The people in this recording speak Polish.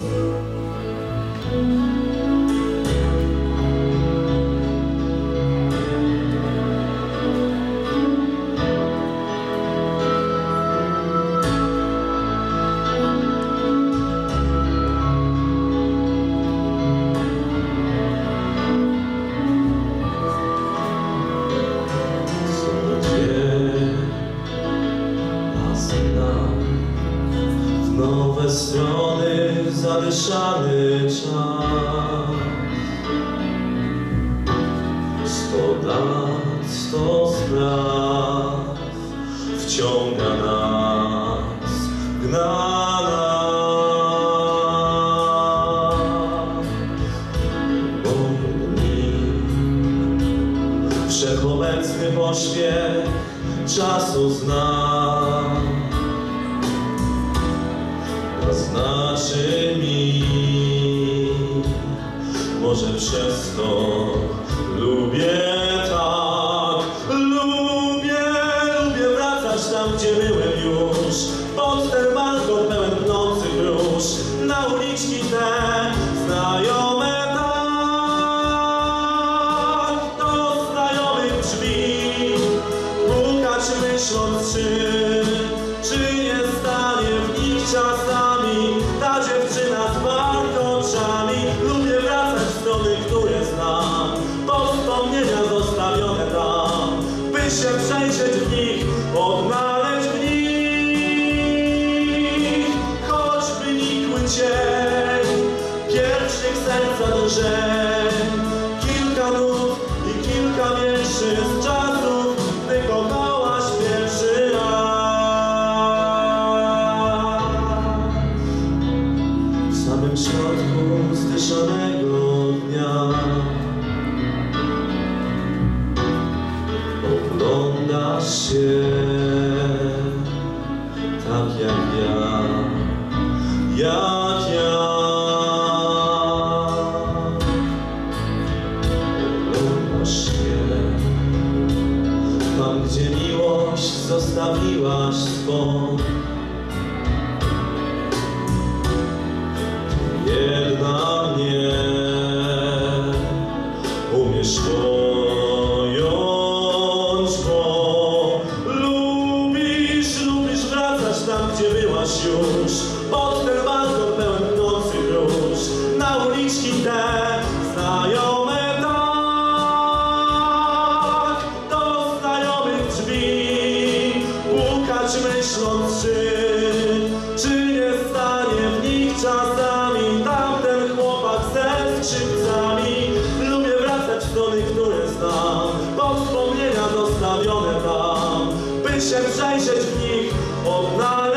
w nowe strony zawieszany czas. Sto lat, sto spraw wciąga nas, gna nas. Wszechobecny pośpiech czasu zna Znaczy mi Może przez to lubię tak Lubię, lubię wracać tam, gdzie byłem już. Pod ten balkon pełen pnących róż Na uliczki te znajome tak. Do znajomych drzwi. Pukać myśląc czy Się przejrzeć w nich Odnaleźć w nich Choćby nikły cień Pierwszych serca drżeń Kilka nut i kilka wierszy z czasów, gdy kochałaś pierwszy raz. W samym środku zdyszanego Się tak jak ja, jak ja. Oglądasz się tam, gdzie miłość zostawiłaś swą. Już. Pod ten balkon pełen pnących róż, na uliczki te znajome tak, do znajomych drzwi, pukać myśląc czy, czy nie stanie w nich czasami tamten chłopak ze skrzypcami. Lubię wracać w strony, które znam, bo wspomnienia zostawione tam, by się przejrzeć w nich, odnaleźć